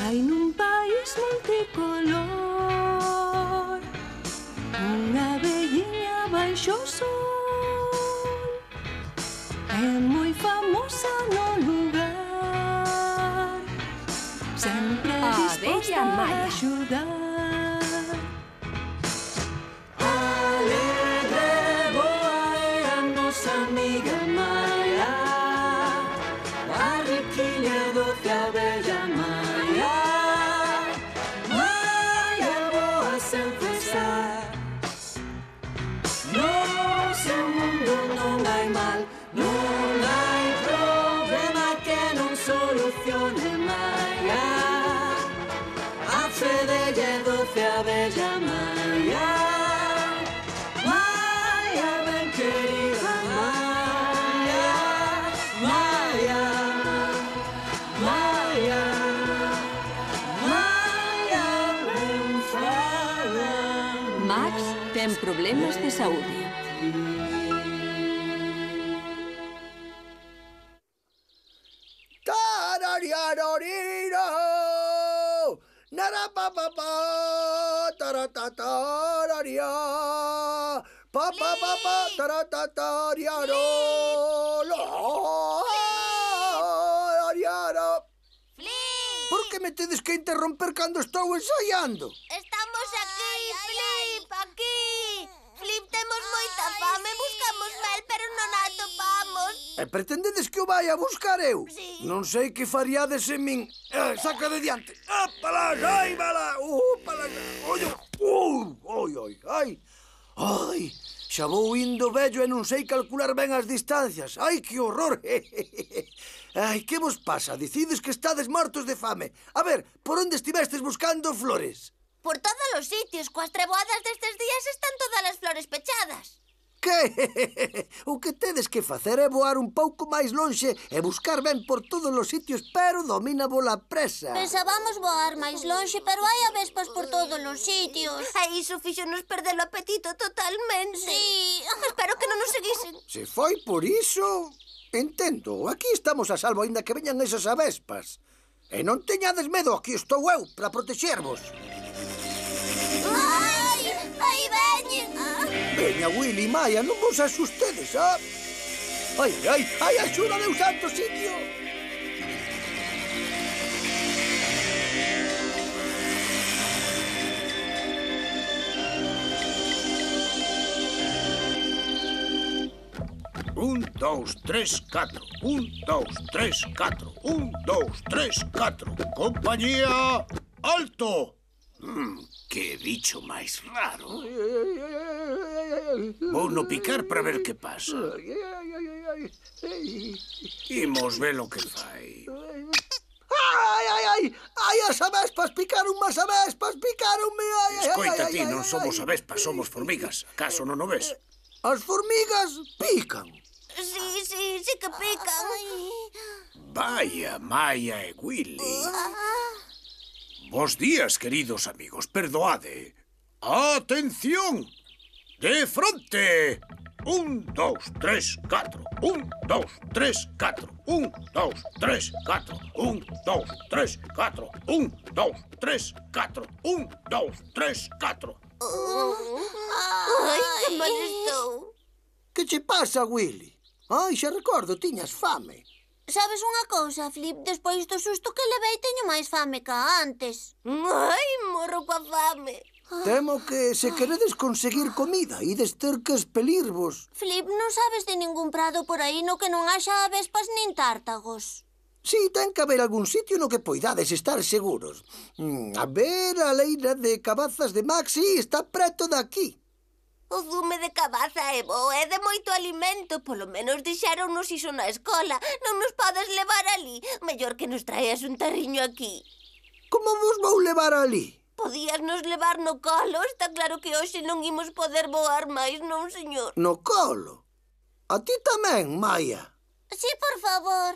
Hay un país multicolor una bellina bajo sol. Es muy famosa no lugar. Siempre ah, dispuesta ayudar. bella, dulce bella María. María, ven querida Max ten problemas de saúde. Pa pa pa pa tara ta lo riaro Por que me tedes que interromper cando estou ensaiando? Estamos aquí, Flip. E pretendedes que o vai a buscar eu? Sí. Non sei que faríades en min. Eh, saca de diante. Apala, ai, bala. Upala, uh, oi, Ui, uh, oi, oi, ai. Ai, xa vou indo vello e non sei calcular ben as distancias. Ai, que horror. ai, que vos pasa? Dicides que estades mortos de fame. A ver, por onde estivestes buscando flores? Por todos os sitios, coas treboadas destes días están todas as flores pechadas. Que? O que tedes que facer é voar un pouco máis lonxe e buscar ben por todos os sitios, pero domina bola presa. Pensábamos voar máis lonxe, pero hai avespas por todos os sitios. E iso fixonos perder o apetito totalmente. Sí. Espero que non nos seguisen. Se foi por iso... Entendo, aquí estamos a salvo, aínda que veñan esas avespas. E non teñades medo, aquí estou eu, para protexervos. Ai, aí veñen! Veña, Willy, Maya, non vos asustedes, ah? Ai, ai, ai, axuda, Deus santo, sitio! Un, dous, tres, catro. Un, dous, tres, catro. Un, dous, tres, catro. Compañía, alto! Mm, que bicho máis raro. Vou no picar para ver que pasa. Imos ver o que fai. Ai, ai, ai, ai, as avespas, picaron as avespas, picaronme, ai, ai, ai, Escoita ti, non somos avespas, somos formigas. Acaso non o ves? As formigas pican. Sí, sí, sí que pican. Vaya, Maya e Willy. Bos días, queridos amigos, perdoade. Atención! De fronte! Un, dous, tres, catro. Un, dous, tres, catro. Un, dous, tres, catro. Un, dous, tres, catro. Un, dous, tres, catro. Un, dous, tres, catro. Ai, que mal estou. Que che pasa, Willy? Ai, xa recordo, tiñas fame. Sabes unha cousa, Flip? Despois do susto que levei teño máis fame ca antes. Ai, morro coa fame. Ah. Temo que se queredes conseguir comida ides ter que espelirvos. Flip, non sabes de ningún prado por aí no que non haxa vespas nin tártagos. Si, sí, ten que haber algún sitio no que poidades estar seguros. Mm, a ver, a leira de cabazas de Maxi está preto daqui. O zume de cabaza é bo é de moito alimento Polo menos deixáronos iso na escola Non nos podes levar ali Mellor que nos traeas un tarriño aquí Como vos vou levar ali? Podías nos levar no colo Está claro que hoxe non imos poder voar máis, non, señor? No colo? A ti tamén, Maia sí, por favor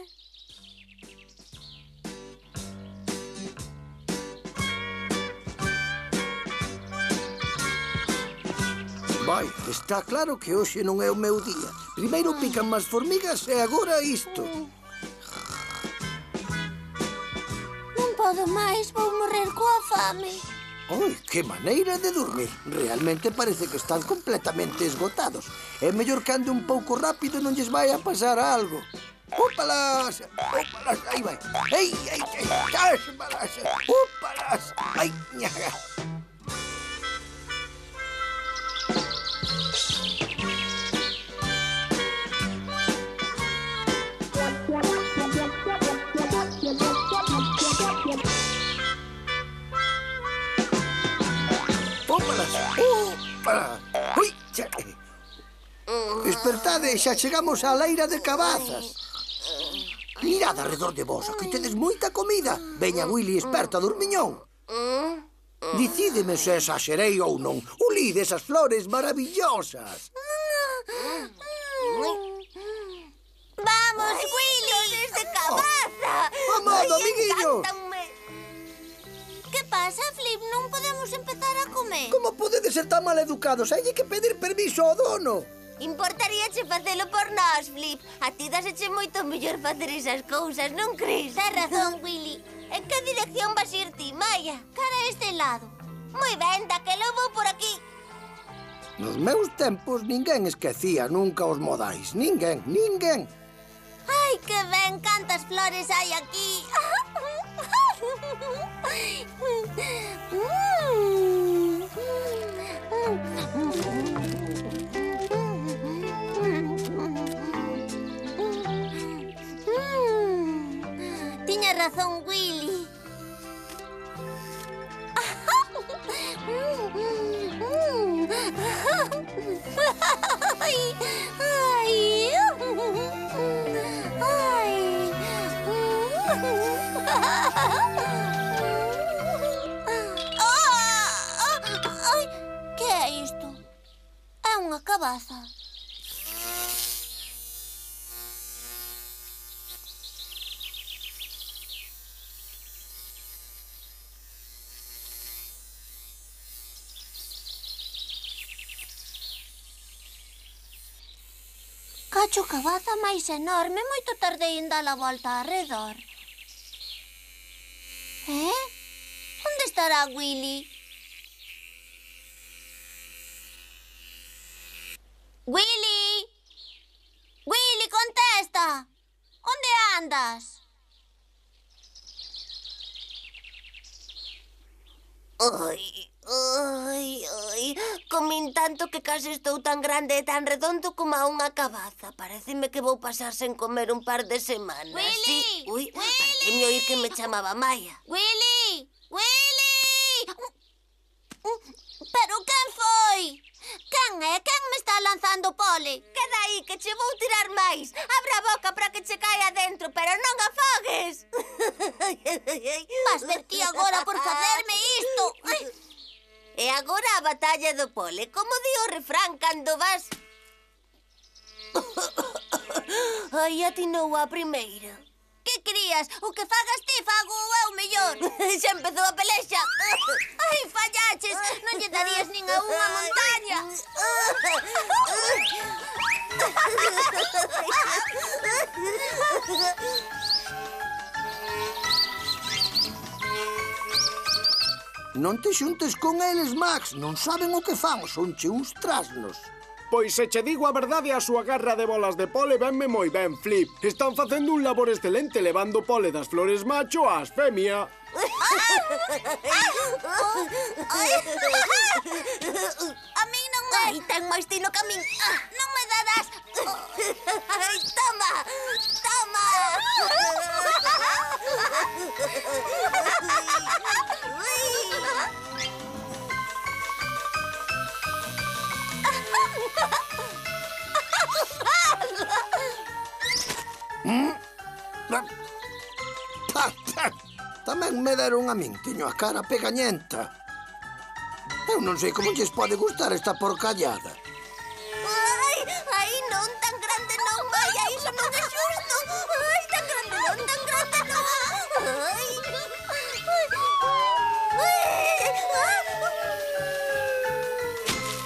Vai, está claro que hoxe non é o meu día. Primeiro pican máis formigas e agora isto. Non podo máis, vou morrer coa fame. Oi, que maneira de dormir. Realmente parece que están completamente esgotados. É mellor que ande un pouco rápido non lles vai a pasar algo. ¡Úpalas! ¡Úpalas! Aí vai! Ei, ei, ei! ¡Cállate! ¡Úpalas! Ai, ñaga! Soltade, xa chegamos á leira de cabazas. Mirad alrededor de vos, aquí tedes moita comida. Veña Willy esperta dormiñón. Dicídeme se exaxerei ou non. Ulid esas flores maravillosas. Vamos, Willy, desde cabaza. Oh, oh, Amado, amiguillos. Que pasa, Flip? Non podemos empezar a comer. Como podedes ser tan mal educados? Hai que pedir permiso ao dono. Importaríache facelo por nós, Flip. A ti daseche moito mellor facer esas cousas, non crees? Tens razón, Willy. En que dirección vas ir ti, Maya? Cara a este lado. Moi ben, daquelo vou por aquí. Nos meus tempos ninguén esquecía nunca os modais. Ninguén, ninguén. Ai, que ben, cantas flores hai aquí. mm. razão, Willy. Ai, ai, ah, ah, ai. Que é isto? É uma cabaça. Cacho cabaza máis enorme, moito tardei en dar a volta arredor. Eh? Onde estará Willy? Willy! Willy, contesta! Onde andas? Ai, Ai, ai, comín tanto que case estou tan grande e tan redondo como a unha cabaza. Pareceme que vou pasar sen comer un par de semanas. Willy! Sí. Ui, pareceme oír que me chamaba Maya. Willy! Willy! Mm, mm, pero quen foi? Quen é? Quen me está lanzando pole? Queda aí que che vou tirar máis. Abra a boca para que che caia dentro, pero non afogues. Vas ver ti agora por facerme isto. E agora a batalla do pole. Como di o refrán cando vas... Ai, atinou a primeira. Que querías? O que fagas ti fago eu mellor. Xa empezou a pelexa. Ai, fallaches. Non lle darías nin a unha montaña. Non te xuntes con eles, Max. Non saben o que fan. Son che uns trasnos. Pois se che digo a verdade, a súa garra de bolas de pole venme moi ben, Flip. Están facendo un labor excelente levando pole das flores macho ás femia. a mí non me... Ai, ten máis ti no Ah, Non me dadas... Ai, toma! Toma! Pa, pa. Tamén me deron a min, tiño a cara pegañenta. Eu non sei como lles pode gustar esta porcallada. Ai, ai, non, tan grande non, ai, ai, iso non é xusto. Ai, tan grande non, tan grande non. Ai.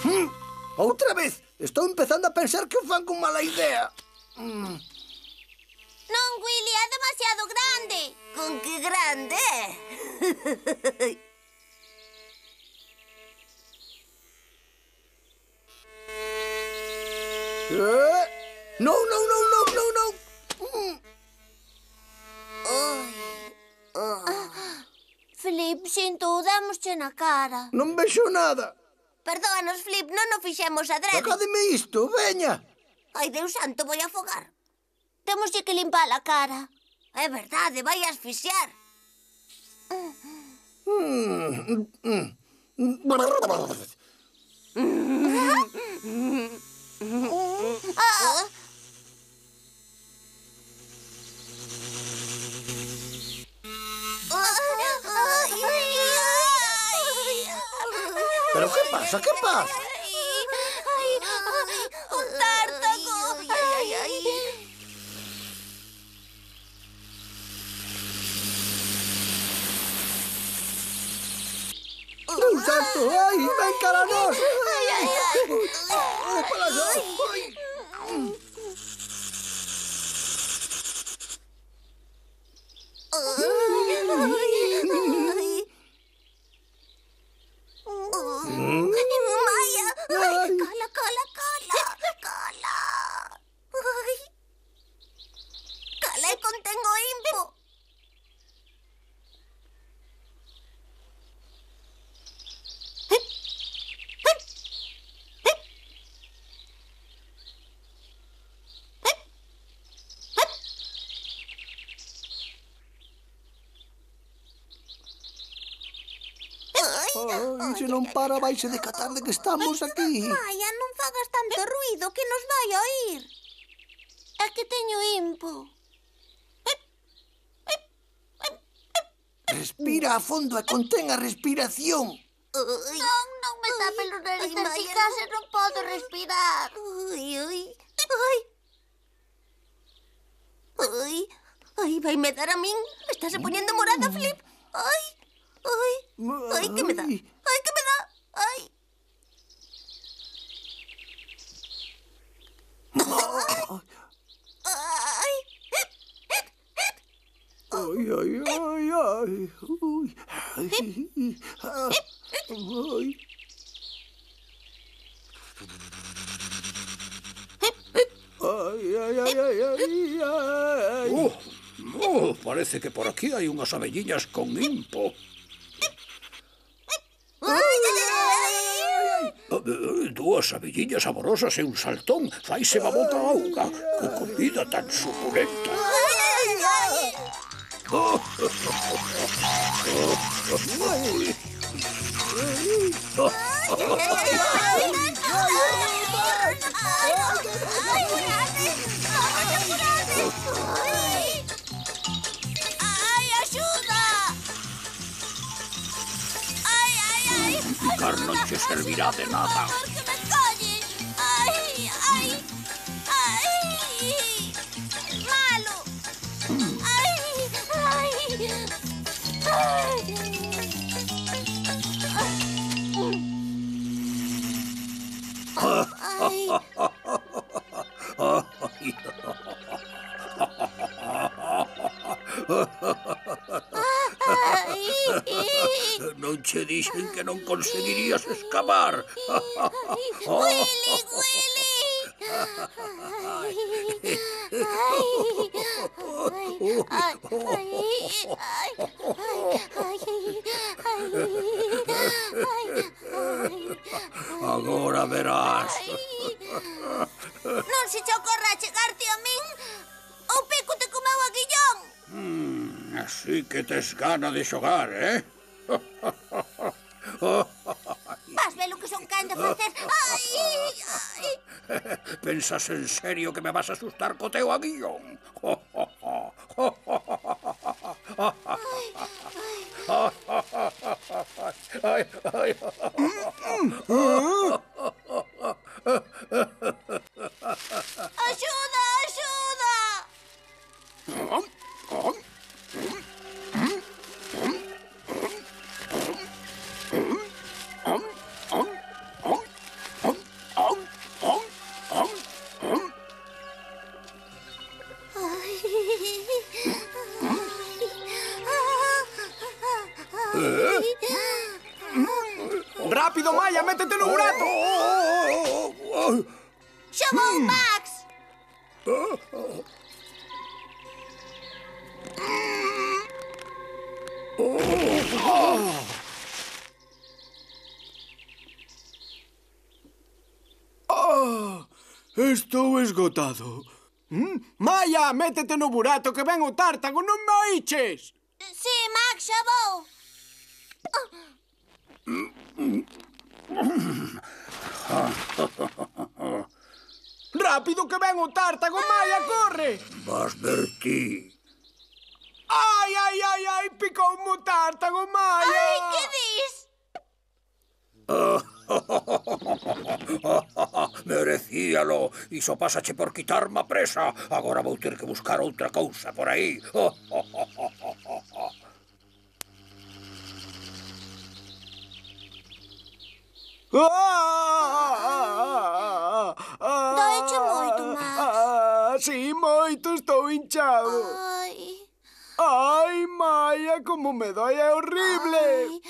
Mm, outra vez, estou empezando a pensar que fan con mala idea. Mm. Perdón, Willy, é demasiado grande. ¿Con que grande? ¿Eh? No, no, no, no, no, no. Oi. Oh. Flip, sinto, damosche na cara. Non vexo nada. Perdóanos, Flip, non o fixemos adrede. Acádeme isto, veña. Ai, Deus santo, vou afogar. Temos que limpar a cara. É verdade, vai asfixiar. Pero que pasa, que pasa? certo. Ai, vem, cara, nós. Para já. Ai. Ai. Ixe non para, vaise decatar de que estamos aquí. Maia, non fagas tanto eh. ruido que nos vai oír. É que teño impo. Respira a fondo e contén a respiración. Non, non me tape o nariz, si case non podo respirar. Ui, ui, ui. Ai, vai me dar a min. Estás poñendo morada, mm. Flip. Ai. ¡Ay! ¡Ay, qué me da! ¡Ay, qué me da! ¡Ay! Ay, ay, ay, ay. Uy. Ay. Ay. Ay, ay, ay, ay, ay, ay. Oh, oh, parece que por aquí hay unas abellinas con impo. Dúas abelliñas amorosas e un saltón faise babota boca a auga. Que comida tan suculenta. Oh. esta noche servirá de nada. ¡Ay, ay, ay! ¡Malo! ¡Ay, ay! dixen que non conseguirías escapar. Huele, huele. Agora verás. Non se te ocorra chegarte a min ou pico te comeu a guillón. Mm, así que tes gana de xogar, eh? Vas ver o que son de facer. Ai, ai. Pensas en serio que me vas a asustar co teu aguillón? Ai, ai, Axuda, Rápido, Maya, métete no burato. Chamou Max! Estou esgotado. Mm? Maya, métete no burato que ven o tártago, non me oiches? Sí, Max, xa vou. Rápido que ven o tártago, Maia, corre! Vas ver ti. Ai, ai, ai, ai, picou o tártago, Maia! Ai, que dis? Merecíalo. Iso pasache por quitarme a presa. Agora vou ter que buscar outra cousa por aí. Doeche moito, Max. Sí, moito, estou hinchado. Ai. Ai, Maia, como me doi, é horrible. Ai.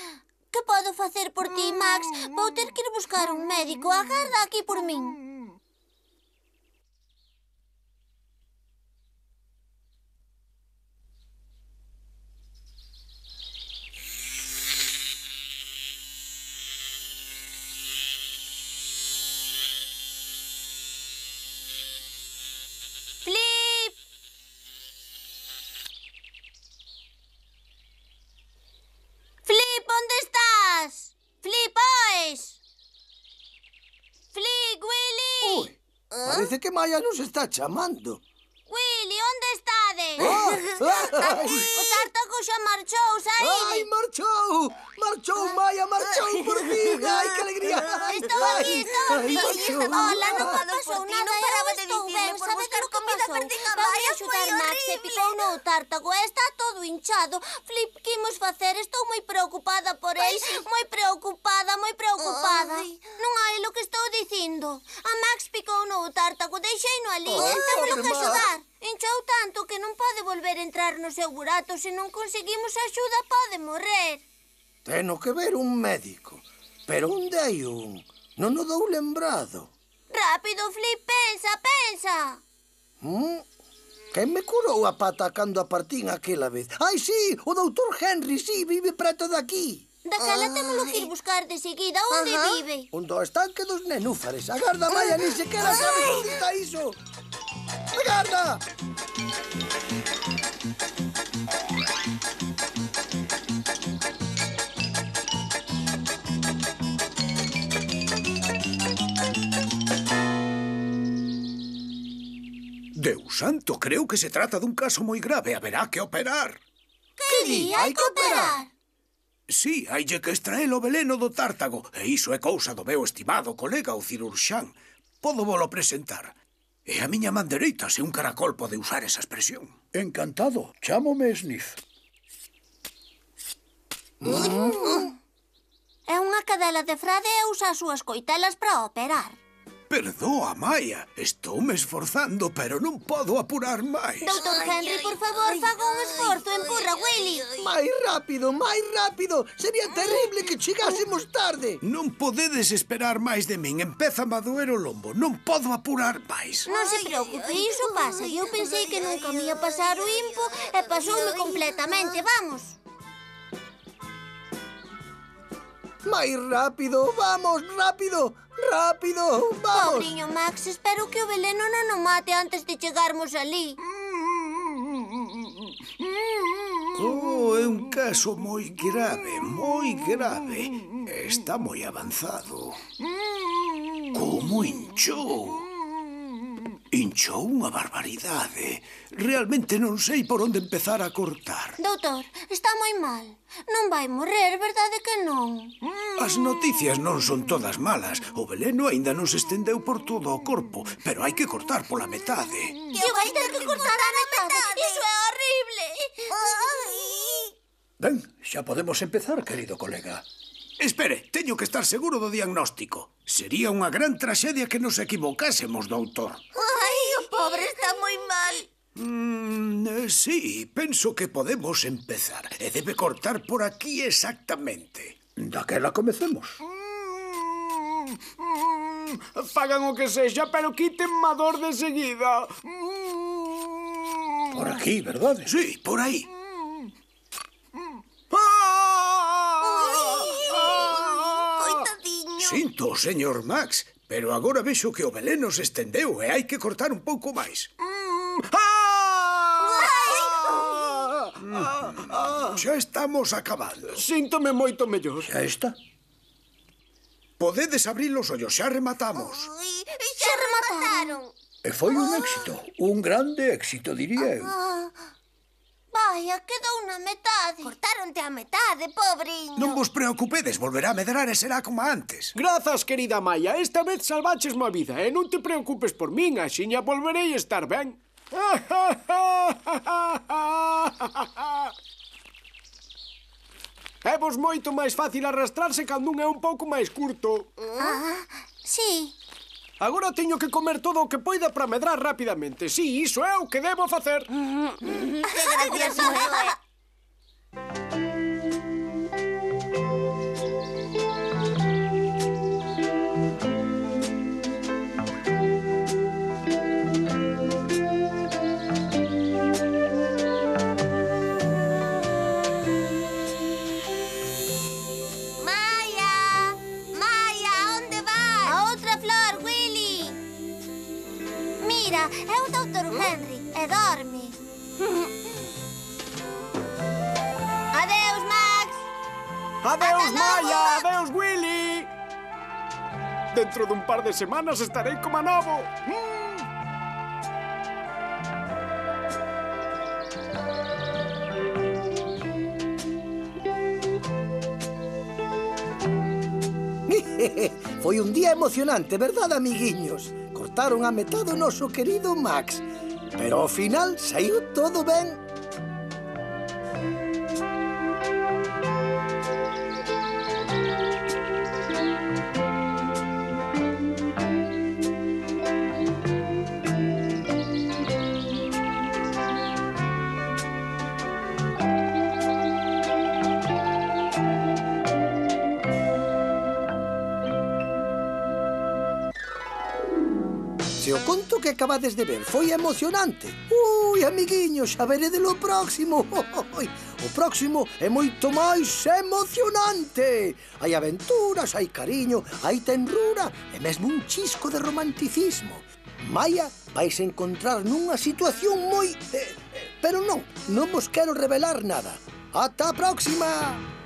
Que podo facer por ti, Max? Vou ter que ir buscar un médico. Agarda aquí por min. Parece que Maya nos está chamando. Willy, onde estades? Ah, ai, O tártago xa marchou, ai, saí! marchou! Marchou, Maya, marchou por fin! Ai, que alegría! Estou aquí, estou Ai, aquí. marchou. Hola, non me Nada pasou nada, eu paraba de estou ben. por Sabe que son. Vamos axudar Max horrible. e picou no tártago e está todo hinchado. Flip, que imos facer? Estou moi preocupada por el. Moi preocupada, moi preocupada. Ay. Non hai lo que estou dicindo. A Max picou no tártago, deixei no ali. Oh, Temos que axudar. Hinchou tanto que non pode volver a entrar no seu burato. Se non conseguimos axuda, pode morrer. Teno que ver un médico. Pero onde hai un? Non o dou lembrado. Rápido, Flip, pensa, pensa. Mm? Quen me curou a pata cando a partín aquela vez? Ai, sí, o doutor Henry, sí, vive preto daqui. Daquela temos que ir buscar de seguida onde Ajá. vive. Onde o estanque dos nenúfares. Agarda, Maia, ni sequera sabe onde está iso. Agarda! santo, creo que se trata dun caso moi grave. Haberá que operar. Que di? Hai que operar? Sí, haille que extraer o veleno do tártago, e iso é cousa do meu estimado colega o cirurxán. Podo volo presentar. É a miña man dereita se un caracol pode usar esa expresión. Encantado. Chámome Sniff. Mm. Uh, uh. É unha cadela de frade e usa as súas coitelas para operar. Perdoa, Maia. Estou me esforzando, pero non podo apurar máis. Doutor Henry, por favor, faga un esforzo, empurra, Willy. Máis rápido, máis rápido. Sería terrible que chegásemos tarde. Non podedes esperar máis de min. Empeza a doer o lombo. Non podo apurar máis. Non se preocupe, iso pasa. Eu pensei que nunca me ia pasar o impo e pasoume completamente, vamos. Máis rápido, vamos, rápido, rápido, vamos. Pobriño Max, espero que o veleno non o mate antes de chegarmos ali. Oh, é un caso moi grave, moi grave. Está moi avanzado. Como hinchou? Inchou unha barbaridade. Realmente non sei por onde empezar a cortar. Doutor, está moi mal. Non vai morrer, verdade que non? Mm. As noticias non son todas malas. O veleno aínda non se estendeu por todo o corpo, pero hai que cortar pola metade. Mm. Que vai ter que cortar a metade? Iso é horrible. Ben, xa podemos empezar, querido colega. Espere, teño que estar seguro do diagnóstico. Sería unha gran traxedia que nos equivocásemos, doutor. Ai, o pobre está moi mal. Mm, eh, sí, penso que podemos empezar. E debe cortar por aquí exactamente. Daquela comecemos. Mm, mm, fagan o que sexa, pero quiten ma dor de seguida. Mm. Por aquí, verdade? Sí, por aí. Mm. Sinto, señor Max, pero agora vexo que o veleno se estendeu e hai que cortar un pouco máis. Ah! Xa estamos acabando. Síntome moito mellor. Xa está. Podedes abrir os ollos, xa rematamos. Ui, xa remataron. E foi un éxito. Un grande éxito, diría eu. Ai, quedou na metade. Cortaronte a metade, pobriño. Non vos preocupedes, volverá a medrar e será como antes. Grazas, querida Maia, esta vez salvaches má vida, e eh? non te preocupes por min, axiña volverei a estar ben. É vos moito máis fácil arrastrarse cando un é un pouco máis curto. Ah, sí. Agora teño que comer todo o que poida para medrar rapidamente. Sí, iso é o que debo facer. Adeus, Maya! Adeus, Willy! Dentro dun par de semanas estarei como. Mm. Foi un día emocionante, verdade, amiguiños? Cortaron a metade o noso querido Max. Pero ao final saiu todo ben. se o conto que acabades de ver foi emocionante, ui, amiguiños, xa veredelo próximo. O próximo é moito máis emocionante. Hai aventuras, hai cariño, hai tenrura e mesmo un chisco de romanticismo. Maia vais encontrar nunha situación moi... Eh, eh, pero non, non vos quero revelar nada. Ata a próxima!